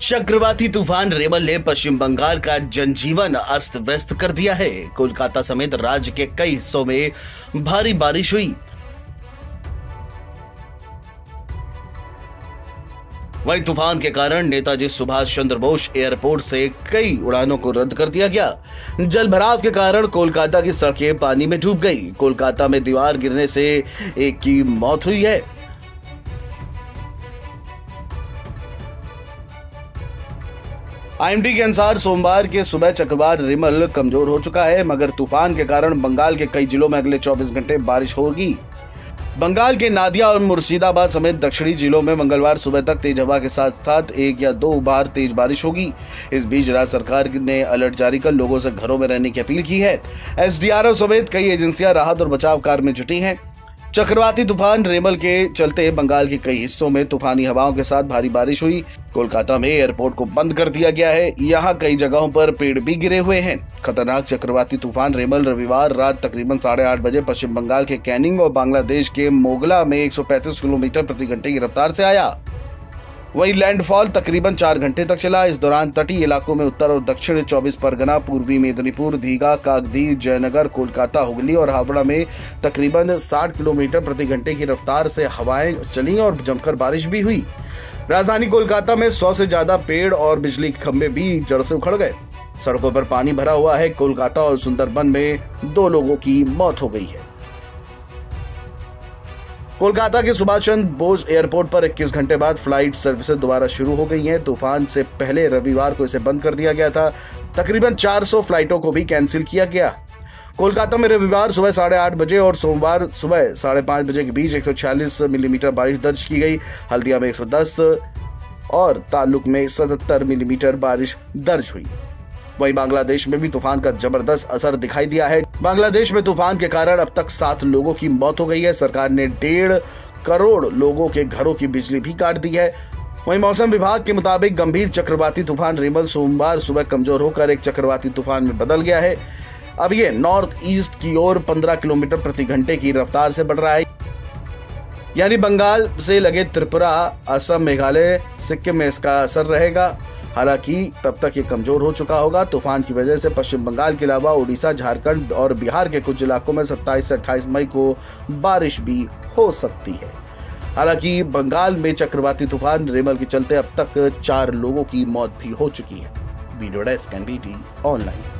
चक्रवाती तूफ़ान रेबल ने पश्चिम बंगाल का जनजीवन अस्त व्यस्त कर दिया है। कोलकाता समेत राज्य के कई हिस्सों में भारी बारिश हुई। वहीं तूफ़ान के कारण नेताजी सुभाष चंद्र बोस एयरपोर्ट से कई उड़ानों को रद्द कर दिया गया। जल भराव के कारण कोलकाता की सड़कें पानी में डूब गई। कोलकाता में दीवार गिरने से एक की मौत हुई है। आईएमडी के अनुसार सोमवार के सुबह चक्रवात रिमल कमज़ोर हो चुका है, मगर तूफ़ान के कारण बंगाल के कई जिलों में अगले 24 घंटे बारिश होगी। बंगाल के नादिया और मुर्शिदाबाद समेत दक्षिणी जिलों में मंगलवार सुबह तक तेज हवा के साथ साथ एक या दो बार तेज बारिश होगी। इस बीच राज्य सरकार ने अलर्ट जारी कर लोगों से घरों में रहने की अपील की है। एसडीआरएफ समेत कई एजेंसियाँ राहत और बचाव कार्य में जुटी हैं। चक्रवाती तूफ़ान रेमल के चलते बंगाल के कई हिस्सों में तूफानी हवाओं के साथ भारी बारिश हुई। कोलकाता में एयरपोर्ट को बंद कर दिया गया है। यहाँ कई जगहों पर पेड़ भी गिरे हुए हैं। खतरनाक चक्रवाती तूफ़ान रेमल रविवार रात तकरीबन साढ़े आठ बजे पश्चिम बंगाल के कैनिंग और बांग्लादेश के मोगला में 135 किलोमीटर प्रति घंटे की रफ्तार से आया। वही लैंडफॉल तकरीबन चार घंटे तक चला। इस दौरान तटीय इलाकों में उत्तर और दक्षिण चौबीस परगना, पूर्वी मेदिनीपुर, दीघा कागदी जयनगर, कोलकाता, हुगली और हावड़ा में तकरीबन 60 किलोमीटर प्रति घंटे की रफ्तार से हवाएँ चली और जमकर बारिश भी हुई। राजधानी कोलकाता में सौ से ज़्यादा पेड़ और बिजली के खंभे भी जड़ से उखड़ गए। सड़कों पर पानी भरा हुआ है। कोलकाता और सुंदरबन में दो लोगों की मौत हो गई है। कोलकाता के सुभाष चंद्र बोस एयरपोर्ट पर 21 घंटे बाद फ़्लाइट सर्विसेज़ दोबारा शुरू हो गई हैं। तूफ़ान से पहले रविवार को इसे बंद कर दिया गया था। तकरीबन 400 फ्लाइटों को भी कैंसिल किया गया। कोलकाता में रविवार सुबह साढ़े आठ बजे और सोमवार सुबह साढ़े पाँच बजे के बीच 146 मिलीमीटर बारिश दर्ज की गई। हल्दिया में 110 और ताल्लुक में 77 मिलीमीटर बारिश दर्ज हुई। वहीं बांग्लादेश में भी तूफ़ान का ज़बरदस्त असर दिखाई दिया है। बांग्लादेश में तूफ़ान के कारण अब तक सात लोगों की मौत हो गई है। सरकार ने डेढ़ करोड़ लोगों के घरों की बिजली भी काट दी है। वहीं मौसम विभाग के मुताबिक गंभीर चक्रवाती तूफ़ान रिमल सोमवार सुबह कमज़ोर होकर एक चक्रवाती तूफ़ान में बदल गया है। अब ये नॉर्थ ईस्ट की ओर 15 किलोमीटर प्रति घंटे की रफ्तार से बढ़ रहा है। यानी बंगाल से लगे त्रिपुरा, असम, मेघालय, सिक्किम में इसका असर रहेगा। हालाँकि तब तक ये कमज़ोर हो चुका होगा। तूफ़ान की वजह से पश्चिम बंगाल के अलावा उड़ीसा, झारखंड और बिहार के कुछ इलाकों में 27 से 28 मई को बारिश भी हो सकती है। हालाँकि बंगाल में चक्रवाती तूफ़ान रेमल के चलते अब तक चार लोगों की मौत भी हो चुकी है। Video desk NBT online.